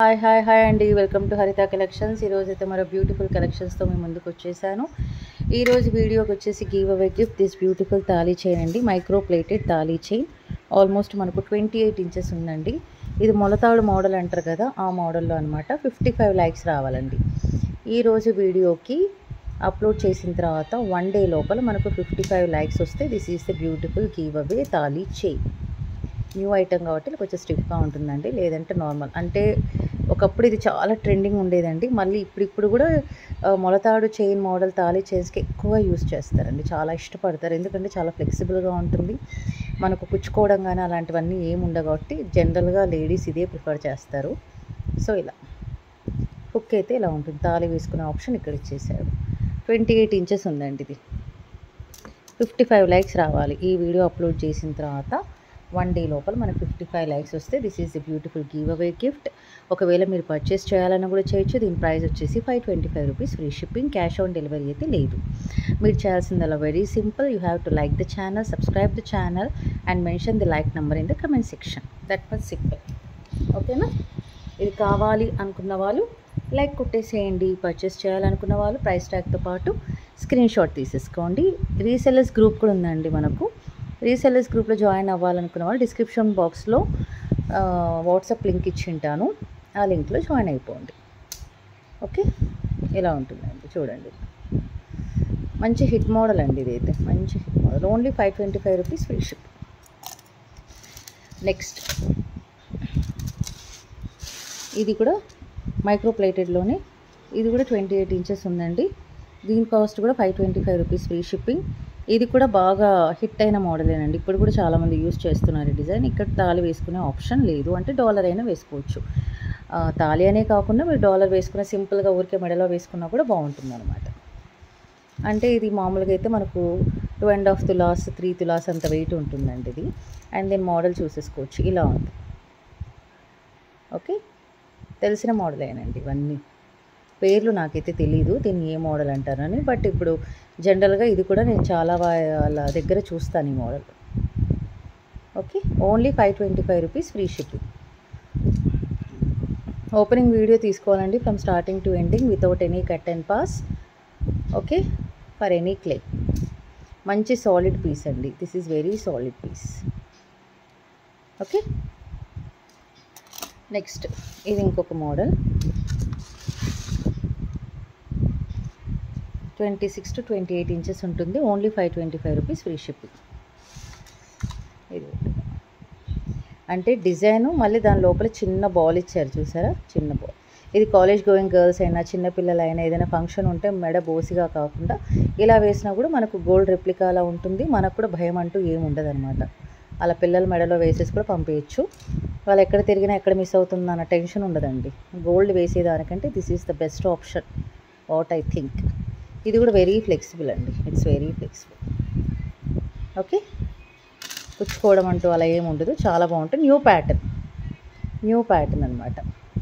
Hi hi hi అండి. Welcome to Haritha collections. ఈరోజు అయితే మరో బ్యూటిఫుల్ కలెక్షన్స్తో మేము ముందుకు వచ్చేసాను. ఈరోజు వీడియోకి వచ్చేసి give away gift this beautiful thali chain అండి. Micro plated thali chain. Almost మనకు ట్వంటీ ఎయిట్ ఇంచెస్ ఉందండి. ఇది మొలతాడు మోడల్ అంటారు కదా ఆ మోడల్లో అనమాట ఫిఫ్టీ ఫైవ్ ల్యాక్స్ రావాలండి. ఈరోజు వీడియోకి అప్లోడ్ చేసిన తర్వాత వన్ డే లోపల మనకు ఫిఫ్టీ ఫైవ్ ల్యాక్స్ వస్తే this is the beautiful give away thali chain. New item కాబట్టి కొంచెం స్టిఫ్గా ఉంటుందండి. లేదంటే నార్మల్. అంటే ఒకప్పుడు ఇది చాలా ట్రెండింగ్ ఉండేదండి. మళ్ళీ ఇప్పుడిప్పుడు కూడా మొలతాడు చైన్ మోడల్ తాళీ చైన్స్కి ఎక్కువ యూస్ చేస్తారండి. చాలా ఇష్టపడతారు. ఎందుకంటే చాలా ఫ్లెక్సిబుల్గా ఉంటుంది. మనకు కుచ్చుకోవడం కానీ అలాంటివన్నీ ఏమి ఉండవు కాబట్టి జనరల్గా లేడీస్ ఇదే ప్రిఫర్ చేస్తారు. సో ఇలా. హుక్ అయితే ఇలా ఉంటుంది. తాళి వేసుకునే ఆప్షన్ ఇక్కడ ఇచ్చేసారు. ట్వంటీ ఎయిట్ ఇంచెస్ ఉందండి ఇది. ఫిఫ్టీ ఫైవ్ లైక్స్ రావాలి. ఈ వీడియో అప్లోడ్ చేసిన తర్వాత వన్ డే లోపల మనకు ఫిఫ్టీ ఫైవ్ లైక్స్ వస్తే this is the beautiful give away gift. ఒకవేళ మీరు పర్చేస్ చేయాలన్నా కూడా చేయొచ్చు. దీని ప్రైస్ వచ్చేసి five twenty five rupees. Free shipping cash on delivery అయితే లేదు. మీరు చేయాల్సింది అలా very simple. You have to like the channel subscribe the channel and mention the like number in the comment section. That was simple ఓకేనా? ఇది కావాలి అనుకున్న వాళ్ళు లైక్ కొట్టేసేయండి. పర్చేస్ చేయాలనుకున్న వాళ్ళు ప్రైస్ ట్యాగ్తో పాటు స్క్రీన్ షాట్ తీసేసుకోండి. రీసెల్లర్స్ గ్రూప్ కూడా ఉందండి మనకు. రీసెల్లర్స్ గ్రూప్లో జాయిన్ అవ్వాలనుకున్న వాళ్ళు డిస్క్రిప్షన్ బాక్స్లో వాట్సాప్ లింక్ ఇచ్చి ఉంటాను. ఆ లింక్లో జాయిన్ అయిపోండి. ఓకే? ఇలా ఉంటుందండి. చూడండి. మంచి హిట్ మోడల్ అండి ఇదైతే. మంచి hit model. Only five twenty five rupees free ship. Next. ఇది కూడా మైక్రో ప్లేటెడ్లోనే ఇది కూడా ట్వంటీ ఎయిట్ ఇంచెస్ ఉందండి. దీని కాస్ట్ కూడా five twenty five rupees free shipping. ఇది కూడా బాగా హిట్ అయిన మోడలేనండి. ఇప్పుడు కూడా చాలామంది యూస్ చేస్తున్నారు ఈ డిజైన్. ఇక్కడ తాళి వేసుకునే ఆప్షన్ లేదు. అంటే డాలర్ అయినా వేసుకోవచ్చు. తాళి అనే కాకుండా మీరు డాలర్ వేసుకున్న సింపుల్గా ఊరికే మెడలో వేసుకున్నా కూడా బాగుంటుంది అనమాట అంటే ఇది మామూలుగా అయితే మనకు two and half tolas three tolas అంత వెయిట్ ఉంటుందండి ఇది. అండ్ దీని మోడల్ చూసేసుకోవచ్చు. ఇలా ఉంది. ఓకే? తెలిసిన మోడలేనండి ఇవన్నీ. పేర్లు నాకైతే తెలియదు దీన్ని ఏ మోడల్ అంటారని. బట్ ఇప్పుడు జనరల్గా ఇది కూడా నేను చాలా వాళ్ళ దగ్గర చూస్తాను ఈ model. Okay? Only five twenty five rupees free shipping. Opening video తీసుకోవాలండి from starting to ending without any cut and pass. Okay? For any clay మంచి సాలిడ్ పీస్ అండి. This is very solid piece. Okay? Next ఇది ఇంకొక model. Twenty six to twenty eight inches ఉంటుంది. Only five twenty five rupees free shipping ఇది అంటే design మళ్ళీ దాని లోపల చిన్న బాల్ ఇచ్చారు చూసారా? చిన్న బాల్ ఇది కాలేజ్ గోయింగ్ గర్ల్స్ అయినా చిన్నపిల్లలు అయినా ఏదైనా ఫంక్షన్ ఉంటే మెడ బోసిగా కాకుండా ఇలా వేసినా కూడా మనకు గోల్డ్ రెప్లికాలా ఉంటుంది. మనకు కూడా భయం అంటూ ఏమి ఉండదు అలా పిల్లల మెడలో వేసేసి కూడా పంపించచ్చు వాళ్ళు ఎక్కడ తిరిగినా ఎక్కడ మిస్ అవుతుందన్న టెన్షన్ ఉండదండి. Gold వేసేదానికంటే this is the best option what I think ఇది కూడా వెరీ ఫ్లెక్సిబుల్ అండి. ఇట్స్ వెరీ ఫ్లెక్సిబుల్ ఓకే పుచ్చుకోవడం అంటూ అలా ఏముండదు చాలా బాగుంటుంది. న్యూ ప్యాటర్న్ న్యూ ప్యాటర్న్ అనమాట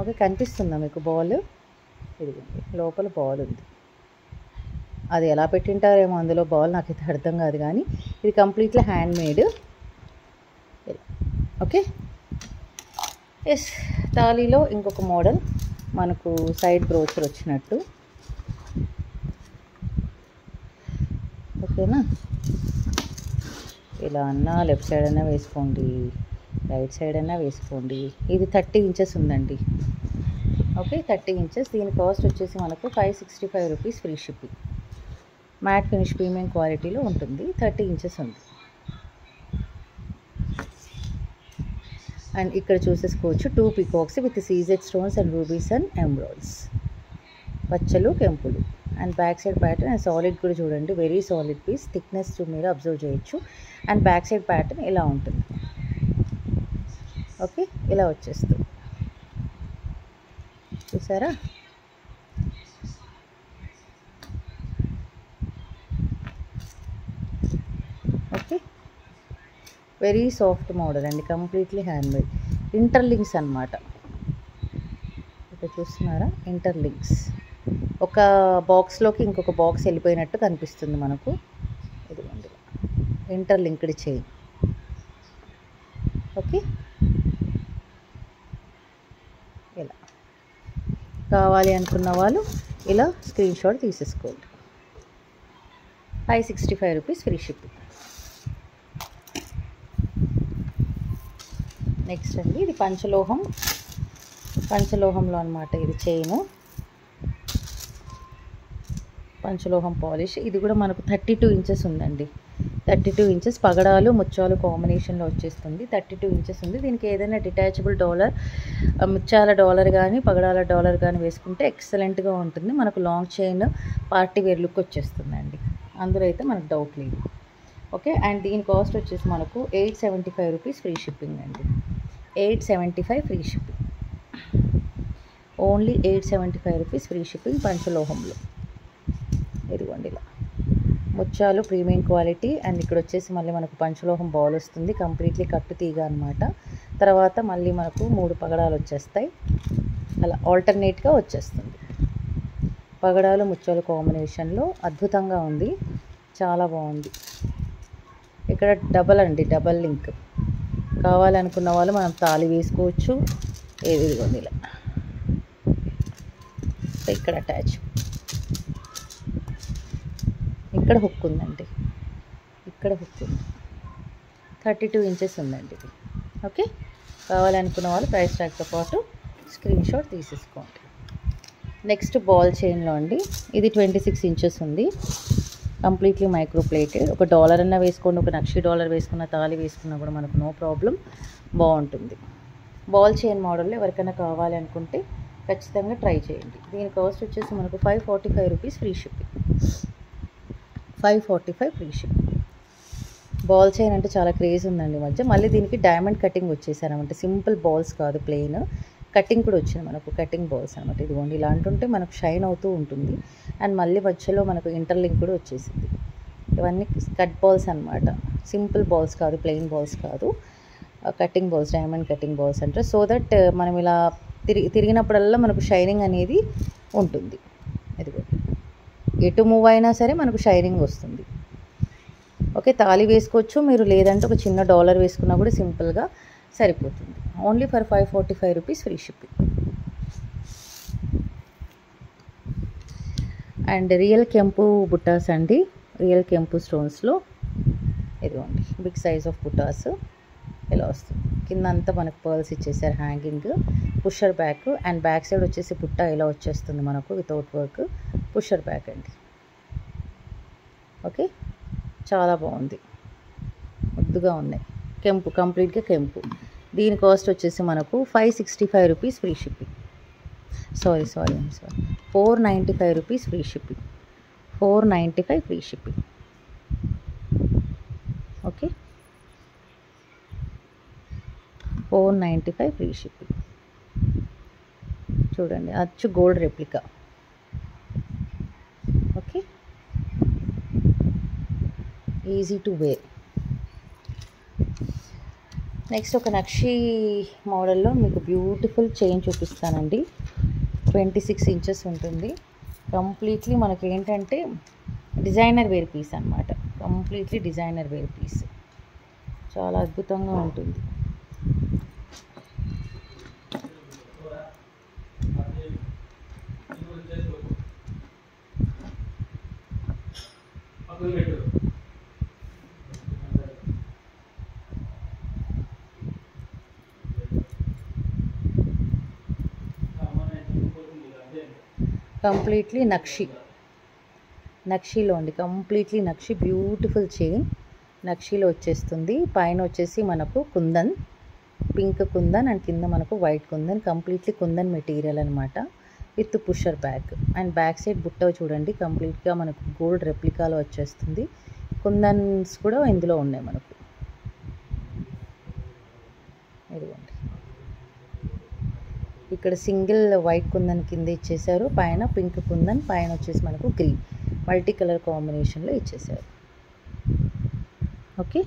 ఓకే కనిపిస్తుందా మీకు బాల్ ఇదిగోండి. లోపల బాల్ ఉంది. అది ఎలా పెట్టింటారేమో అందులో బాల్ నాకైతే అర్థం కాదు కానీ ఇది completely hand made okay yes తాళీలో ఇంకొక మోడల్ మనకు సైడ్ బ్రోచర్ వచ్చినట్టు. ఓకేనా? ఇలా అన్నా లెఫ్ట్ సైడ్ అయినా వేసుకోండి. రైట్ సైడ్ అయినా వేసుకోండి. ఇది థర్టీ ఇంచెస్ ఉందండి. Okay thirty inches. దీని కాస్ట్ వచ్చేసి మనకు five sixty five rupees free shipping. Matte finish premium క్వాలిటీలో ఉంటుంది. థర్టీ ఇంచెస్ ఉంది. అండ్ ఇక్కడ చూసేసుకోవచ్చు two peacocks with CZ stones and rubies and emeralds పచ్చలు కెంపులు. And back side pattern and solid కూడా చూడండి. వెరీ సాలిడ్ పీస్ థిక్నెస్ మీరు observe చేయొచ్చు. And back side pattern ఇలా ఉంటుంది. ఓకే ఇలా వచ్చేస్తుంది. చూసారా? ఓకే వెరీ సాఫ్ట్ మోడల్ అండి. కంప్లీట్లీ హ్యాండ్మేడ్ ఇంటర్లింక్స్ అనమాట ఇక్కడ చూస్తున్నారా? ఇంటర్లింక్స్ ఒక బాక్స్లోకి ఇంకొక బాక్స్ వెళ్ళిపోయినట్టు కనిపిస్తుంది మనకు. ఇదిగోండి. ఇంటర్లింక్డ్ చైన్ ఓకే ఇలా. కావాలి అనుకున్న వాళ్ళు ఇలా స్క్రీన్ షాట్ తీసేసుకోండి. Five sixty five rupees free shipping next అండి ఇది పంచలోహం. పంచలోహంలో అనమాట ఇది చైను పంచలోహం పాలిష్. ఇది కూడా మనకు థర్టీ టూ ఇంచెస్ ఉందండి. థర్టీ టూ ఇంచెస్ పగడాలు ముత్యాలు కాంబినేషన్లో వచ్చేస్తుంది. థర్టీ టూ ఇంచెస్ ఉంది. దీనికి ఏదైనా డిటాచబుల్ డాలర్ ముత్యాల డాలర్ కానీ పగడాల డాలర్ కానీ వేసుకుంటే ఎక్సలెంట్గా ఉంటుంది. మనకు long chain party wear look వచ్చేస్తుందండి. అందులో అయితే మనకు డౌట్ లేదు. ఓకే? అండ్ దీని కాస్ట్ వచ్చేసి మనకు eight seventy five rupees free shipping అండి. Eight seventy five free shipping. Only eight seventy five rupees free shipping పంచలోహంలో. ఇదిగోండి ఇలా. ముత్యాలు ప్రీమియం క్వాలిటీ అండ్ ఇక్కడ వచ్చేసి మళ్ళీ మనకు పంచలోహం బౌల్ వస్తుంది. కంప్లీట్లీ కట్టు తీగ అనమాట తర్వాత మళ్ళీ మనకు మూడు పగడాలు వచ్చేస్తాయి. అలా ఆల్టర్నేట్గా వచ్చేస్తుంది. పగడాలు ముత్యాలు కాంబినేషన్లో అద్భుతంగా ఉంది. చాలా బాగుంది. ఇక్కడ డబల్ అండి డబల్ లింక్ కావాలనుకున్న వాళ్ళు మనం తాళి వేసుకోవచ్చు. ఏది ఇదిగోండి ఇలా. ఇక్కడ అటాచ్ ఇక్కడ హుక్ ఉందండి. ఇక్కడ హుక్ ఉంది. థర్టీ టూ ఇంచెస్ ఉందండి ఇది. ఓకే కావాలనుకున్న వాళ్ళు ప్రైస్ ట్యాగ్తో పాటు స్క్రీన్ షాట్ తీసేసుకోండి. నెక్స్ట్ బాల్ చైన్లో అండి. ఇది ట్వంటీ సిక్స్ ఇంచెస్ ఉంది. కంప్లీట్లీ మైక్రో ప్లేటెడ్ ఒక డాలర్ అన్న వేసుకోండి ఒక నక్షి డాలర్ వేసుకున్న తాళి వేసుకున్నా కూడా మనకు నో ప్రాబ్లం బాగుంటుంది. బాల్ చైన్ మోడల్లో ఎవరికైనా కావాలి అనుకుంటే ఖచ్చితంగా ట్రై చేయండి. దీని కాస్ట్ వచ్చేసి మనకు five forty five rupees free shipping five forty five free shipping ball chain అంటే చాలా క్రేజ్ ఉందండి మధ్య. మళ్ళీ దీనికి డైమండ్ కటింగ్ వచ్చేసారనమాట సింపుల్ బాల్స్ కాదు ప్లెయిన్. కటింగ్ కూడా వచ్చింది మనకు కటింగ్ బాల్స్ అనమాట ఇదిగోండి ఇలాంటి ఉంటే మనకు షైన్ అవుతూ ఉంటుంది. అండ్ మళ్ళీ మధ్యలో మనకు ఇంటర్లింక్ కూడా వచ్చేసింది. ఇవన్నీ కట్ బాల్స్ అనమాట సింపుల్ బాల్స్ కాదు ప్లెయిన్ బాల్స్ కాదు. Cutting balls diamond cutting balls అంటారు. సో దట్ మనం ఇలా తిరిగి తిరిగినప్పుడల్లా మనకు షైనింగ్ అనేది ఉంటుంది. ఎటు మూవ్ అయినా సరే మనకు షైనింగ్ వస్తుంది. ఓకే తాళి వేసుకోవచ్చు మీరు లేదంటే ఒక చిన్న డాలర్ వేసుకున్నా కూడా సింపుల్గా సరిపోతుంది. Only for five forty five rupees free shipping and real కెంపు బుట్టాస్ అండి రియల్ కెంపు స్టోన్స్లో ఇదిగోండి బిగ్ సైజ్ ఆఫ్ బుట్టాస్ ఇలా వస్తుంది. కింద అంతా మనకు పర్ల్స్ ఇచ్చేసారు hanging pusher back and back side వచ్చేసి బుట్ట ఇలా వచ్చేస్తుంది మనకు వితౌట్ వర్క్ పుషర్ బ్యాక్ అండి. ఓకే? చాలా బాగుంది. ముద్దుగా ఉన్నాయి. కెంపు కంప్లీట్గా కెంపు. దీని కాస్ట్ వచ్చేసి మనకు five sixty five rupees free shipping. Sorry sorry sorry four ninety five rupees free shipping. Four ninety five free shipping. Okay? Four ninety five free shipping. చూడండి అచ్చు gold replica okay easy to wear next ఒక నక్షి మోడల్లో మీకు beautiful chain చూపిస్తానండి. Twenty six inches ఉంటుంది. Completely మనకి ఏంటంటే డిజైనర్ వేర్ పీస్ అనమాట కంప్లీట్లీ డిజైనర్ వేర్ పీస్ చాలా అద్భుతంగా ఉంటుంది. కంప్లీట్లీ నక్షి. నక్షిలో అండి కంప్లీట్లీ నక్షి బ్యూటిఫుల్ చైన్ నక్షిలో వచ్చేస్తుంది. పైన వచ్చేసి మనకు కుందన్ పింక్ కుందన్ అండ్ కింద మనకు white kundan completely kundan material అనమాట with pusher back. And back side బుట్ట చూడండి కంప్లీట్గా మనకు గోల్డ్ రెప్లికాలో వచ్చేస్తుంది. కుందన్స్ కూడా ఇందులో ఉన్నాయి మనకు. ఇదిగోండి. ఇక్కడ సింగిల్ వైట్ కుందన్ కింద ఇచ్చేసారు పైన పింక్ కుందన్ పైన వచ్చేసి మనకు గ్రీన్. మల్టీ కలర్ కాంబినేషన్లో ఇచ్చేసారు ఓకే?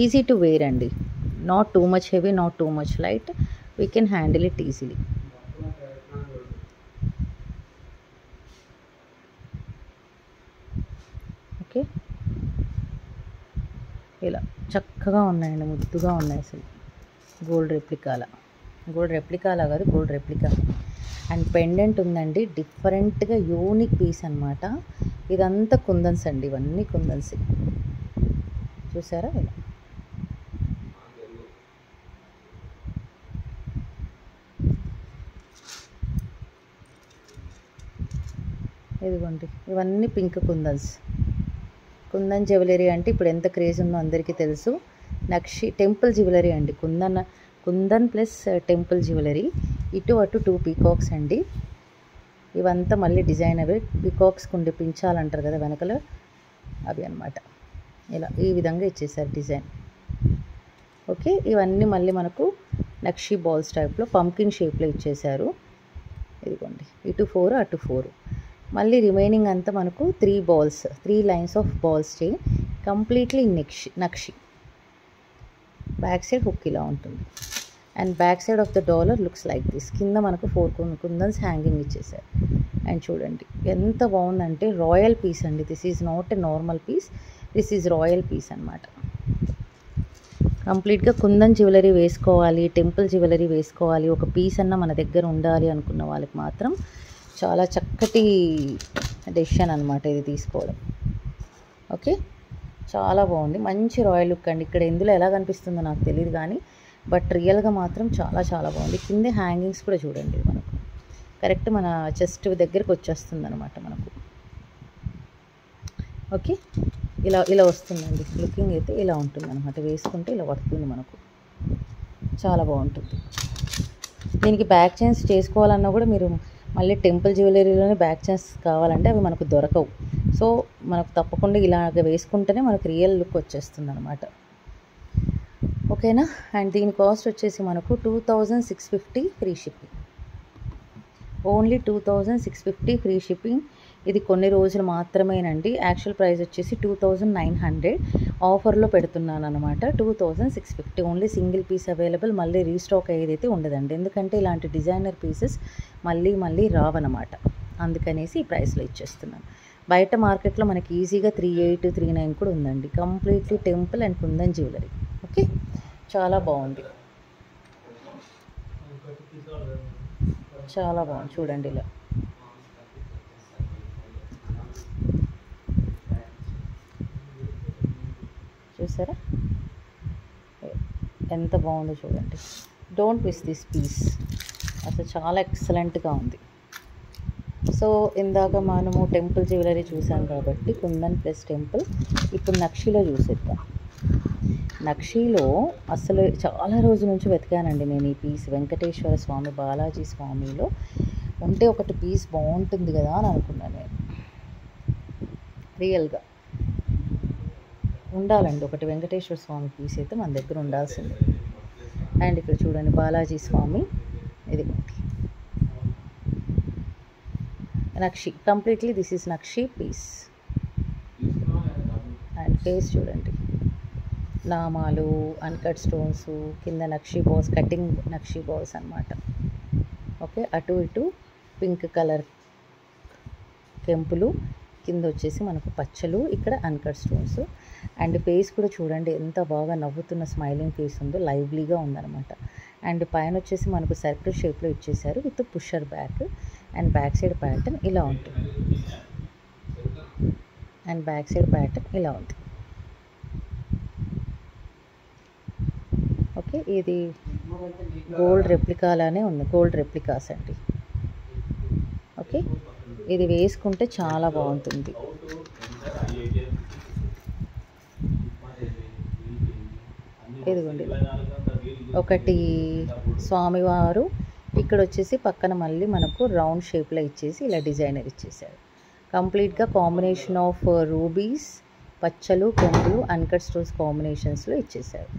ఈజీ టు వేర్ అండి. Not too much heavy not too much light we can handle it easily okay? ఇలా చక్కగా ఉన్నాయండి. ముద్దుగా ఉన్నాయి అసలు. గోల్డ్ రెప్లికాల. గోల్డ్ రెప్లికా అలా కాదు గోల్డ్ రెప్లికా. అండ్ పెండెంట్ ఉందండి డిఫరెంట్గా యూనిక్ పీస్ అనమాట ఇదంతా కుందన్స్ అండి ఇవన్నీ కుందన్స్. చూసారా ఇలా? ఇదిగోండి ఇవన్నీ పింక్ కుందన్స్. కుందన్ జ్యువెలరీ అంటే ఇప్పుడు ఎంత క్రేజ్ ఉందో అందరికీ తెలుసు. నక్షి టెంపుల్ జ్యువెలరీ అండి. Kundan kundan plus temple jewellery. ఇటు అటు టూ పీకాక్స్ అండి. ఇవంతా మళ్ళీ డిజైన్ అవి. పీకాక్స్ కుండి పించాలంటారు కదా వెనకల. అవి అనమాట ఇలా ఈ విధంగా ఇచ్చేసారు డిజైన్. ఓకే ఇవన్నీ మళ్ళీ మనకు నక్షి బాల్స్ టైప్లో పంకిన్ షేప్లో ఇచ్చేసారు ఇదిగోండి ఇటు ఫోర్ అటు ఫోర్. మళ్ళీ రిమైనింగ్ అంతా మనకు three balls three lines of balls చేయి. కంప్లీట్లీ నెక్షి నక్షి. బ్యాక్ సైడ్ హుక్ ఇలా ఉంటుంది. And back side of the dollar looks like this కింద మనకు ఫోర్ కుందన్స్ హ్యాంగింగ్ ఇచ్చేసారు అండ్ చూడండి ఎంత బాగుందంటే రాయల్ పీస్ అండి. This is not a normal piece this is royal piece అనమాట కంప్లీట్గా కుందన్ జ్యువెలరీ వేసుకోవాలి టెంపుల్ జ్యువెలరీ వేసుకోవాలి ఒక పీస్ అన్న మన దగ్గర ఉండాలి అనుకున్న వాళ్ళకి మాత్రం చాలా చక్కటి డెసిషన్ అనమాట ఇది తీసుకోవడం. ఓకే చాలా బాగుంది. మంచి రాయల్ లుక్ అండి. ఇక్కడ ఎందులో ఎలా కనిపిస్తుందో నాకు తెలియదు కానీ బట్ రియల్గా మాత్రం చాలా చాలా బాగుంది. కింద హ్యాంగింగ్స్ కూడా చూడండి మనకు. కరెక్ట్ మన చెస్ట్ దగ్గరికి వచ్చేస్తుంది అనమాట మనకు. ఓకే? ఇలా ఇలా వస్తుందండి. లుకింగ్ అయితే ఇలా ఉంటుంది అనమాట వేసుకుంటే ఇలా పడుతుంది మనకు. చాలా బాగుంటుంది. దీనికి బ్యాక్ చేంజ్ చేసుకోవాలన్నా కూడా మీరు మళ్ళీ టెంపుల్ జ్యువెలరీలోనే బ్యాక్ చైన్స్ కావాలంటే అవి మనకు దొరకవు. సో మనకు తప్పకుండా ఇలాగ వేసుకుంటేనే మనకు రియల్ లుక్ వచ్చేస్తుంది అనమాట ఓకేనా? అండ్ దీని కాస్ట్ వచ్చేసి మనకు two thousand six fifty free shipping only two thousand six fifty free shipping ఇది కొన్ని రోజులు మాత్రమేనండి. యాక్చువల్ ప్రైస్ వచ్చేసి టూ థౌజండ్ నైన్ హండ్రెడ్ ఆఫర్లో పెడుతున్నాను అనమాట two thousand six fifty only single piece available మళ్ళీ రీస్టాక్ అయ్యేదైతే ఉండదండి. ఎందుకంటే ఇలాంటి డిజైనర్ పీసెస్ మళ్ళీ మళ్ళీ రావన్నమాట. అందుకనేసి ఈ ప్రైస్లో ఇచ్చేస్తున్నాను. బయట మార్కెట్లో మనకి ఈజీగా త్రీ ఎయిట్ త్రీ నైన్ కూడా ఉందండి. Completely temple and kundan jewellery okay? చాలా బాగుంది. చాలా బాగుంది. చూడండి ఇలా. చూసారా? ఎంత బాగుందో చూడండి. డోంట్ మిస్ దిస్ పీస్ అసలు చాలా ఎక్సలెంట్గా ఉంది. సో ఇందాక మనము టెంపుల్ జ్యువెలరీ చూసాం కాబట్టి కుందన్ ప్లస్ టెంపుల్ ఇప్పుడు నక్షిలో చూసేద్దాం. నక్షిలో అసలు చాలా రోజుల నుంచి వెతికానండి నేను ఈ పీస్ వెంకటేశ్వర స్వామి బాలాజీ స్వామిలో ఉంటే ఒకటి పీస్ బాగుంటుంది కదా అని అనుకున్నాను నేను. రియల్గా ఉండాలండి. ఒకటి వెంకటేశ్వర స్వామి పీస్ అయితే మన దగ్గర ఉండాల్సింది. అండ్ ఇక్కడ చూడండి బాలాజీ స్వామి. ఇది నక్షి. కంప్లీట్లీ దిస్ ఈస్ నక్షి పీస్ అండ్ ఫేస్ చూడండి. నామాలు అన్కట్ స్టోన్స్ కింద నక్షి బాల్స్ కటింగ్ నక్షి బాల్స్ అనమాట ఓకే? అటు ఇటు పింక్ కలర్ కెంపులు. కింద వచ్చేసి మనకు పచ్చలు ఇక్కడ అన్కట్ స్టోన్స్ అండ్ ఫేస్ కూడా చూడండి ఎంత బాగా నవ్వుతున్న స్మైలింగ్ ఫేస్ ఉందో లైవ్లీగా ఉందన్నమాట. అండ్ పైన వచ్చేసి మనకు సర్కిల్ షేప్లో ఇచ్చేసారు with pusher back and back side pattern ఇలా ఉంటుంది. అండ్ బ్యాక్ సైడ్ ప్యాటర్న్ ఇలా ఉంది ఓకే ఇది గోల్డ్ రెప్లికాలానే ఉంది గోల్డ్ రెప్లికాస్ అండి. ఓకే ఇది వేసుకుంటే చాలా బాగుంటుంది. ఇదిగోండి. ఒకటి స్వామివారు. ఇక్కడ వచ్చేసి పక్కన మళ్ళీ మనకు రౌండ్ షేప్లో ఇచ్చేసి ఇలా డిజైనర్ ఇచ్చేసారు. కంప్లీట్గా కాంబినేషన్ ఆఫ్ రూబీస్ పచ్చలు కొంగులు అన్కట్ స్టోన్స్ కాంబినేషన్స్లో ఇచ్చేసారు.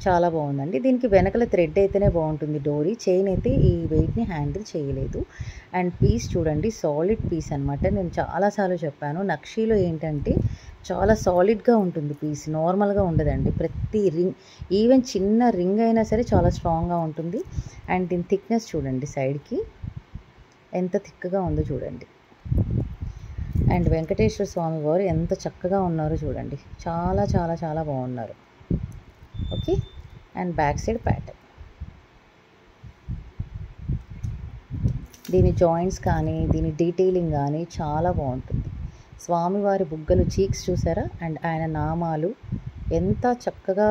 చాలా బాగుందండి. దీనికి వెనకల థ్రెడ్ అయితేనే బాగుంటుంది డోరీ. చైన్ అయితే ఈ వెయిట్ని హ్యాండిల్ చేయలేదు. అండ్ పీస్ చూడండి సాలిడ్ పీస్ అనమాట నేను చాలాసార్లు చెప్పాను. నక్షీలో ఏంటంటే చాలా సాలిడ్గా ఉంటుంది పీస్ నార్మల్గా ఉండదండి. ప్రతి రింగ్ ఈవెన్ చిన్న రింగ్ అయినా సరే చాలా స్ట్రాంగ్గా ఉంటుంది. అండ్ దీని థిక్నెస్ చూడండి సైడ్కి ఎంత థిక్గా ఉందో చూడండి. అండ్ వెంకటేశ్వర స్వామి వారు ఎంత చక్కగా ఉన్నారో చూడండి. చాలా చాలా చాలా బాగున్నారు. Okay and back side pattern దీని జాయింట్స్ కానీ దీని డీటెయిలింగ్ కానీ చాలా బాగుంటుంది. స్వామివారి బుగ్గలు చీక్స్ చూసారా? అండ్ ఆయన నామాలు ఎంత చక్కగా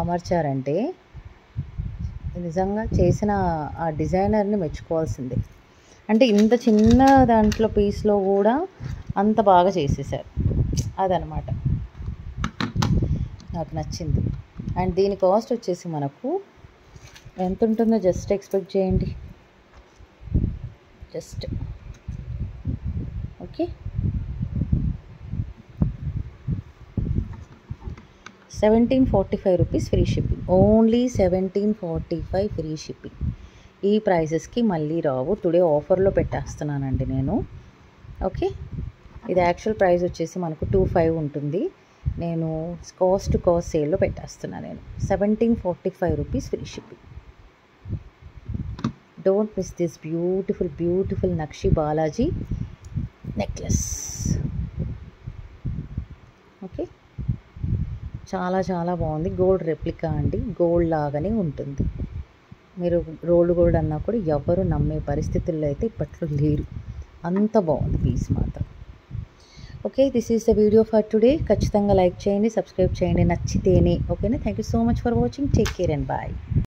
అమర్చారంటే నిజంగా చేసిన ఆ డిజైనర్ని మెచ్చుకోవాల్సిందే. అంటే ఇంత చిన్న దాంట్లో పీస్లో కూడా అంత బాగా చేసేసారు. అదనమాట. నాకు నచ్చింది. అండ్ దీని కాస్ట్ వచ్చేసి మనకు ఎంత ఉంటుందో జస్ట్ ఎక్స్పెక్ట్ చేయండి. Just okay seventeen forty five rupees free shipping only seventeen forty five free shipping ఈ ప్రైసెస్కి మళ్ళీ రావు. టుడే ఆఫర్లో పెట్టేస్తున్నానండి నేను. ఓకే ఇది యాక్చువల్ ప్రైస్ వచ్చేసి మనకు టూ ఫైవ్ ఉంటుంది. నేను కాస్ట్ కాస్ట్ సేల్లో పెట్టేస్తున్నాను నేను. Seventeen forty five rupees free shipping don't miss this beautiful beautiful nakshi Balaji necklace okay చాలా చాలా బాగుంది. గోల్డ్ రెప్లికా అండి. గోల్డ్ లాగానే ఉంటుంది. మీరు రోల్డ్ గోల్డ్ అన్నా కూడా ఎవరు నమ్మే పరిస్థితుల్లో అయితే ఇప్పట్లో లేరు. అంత బాగుంది పీస్ మాత్రం. Okay this is the video for today. ఖచ్చితంగా లైక్ చేయండి సబ్స్క్రైబ్ చేయండి. నచ్చితేనే ఓకేనా? Thank you so much for watching. Take care and bye.